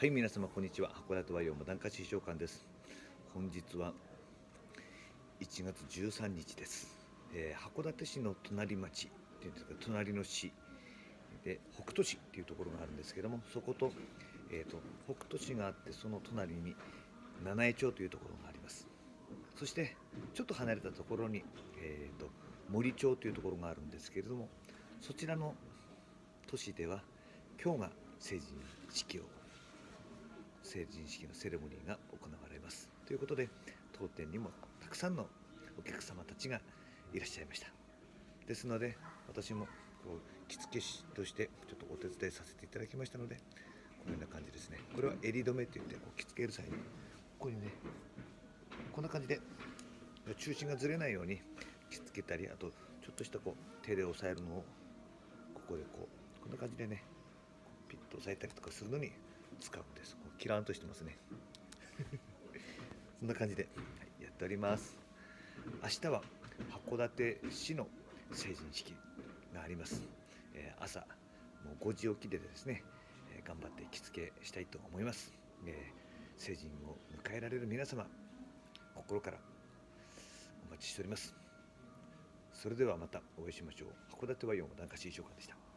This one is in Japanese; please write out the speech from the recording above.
はい皆様こんにちは。函館和洋モダン化師匠館です。本日は1月13日です、えー、函館市の隣町っていうんですか隣の市。で北斗市っていうところがあるんですけどもそこと,、えーと、北斗市があってその隣に七重町というところがあります。そしてちょっと離れたところに、えーと森町というところがあるんですけれどもそちらの都市では今日が成人式を成人式のセレモニーが行われます。ということで当店にもたくさんのお客様たちがいらっしゃいました。ですので私もこう着付け師としてちょっとお手伝いさせていただきましたのでこのような感じですね。これは襟止めといってこう着付ける際にここにねこんな感じで中心がずれないように着付けたりあとちょっとしたこう手で押さえるのをここでこうこんな感じでねピッと押さえたりとかするのに使うんです。こうキランとしてますね。そんな感じで、はい、やっております。明日は函館市の成人式があります、えー、朝もう5時起きでですね、えー、頑張って着付けしたいと思います、えー、成人を迎えられる皆様心からお待ちしております。それではまたお会いしましょう。函館は4段階新書館でした。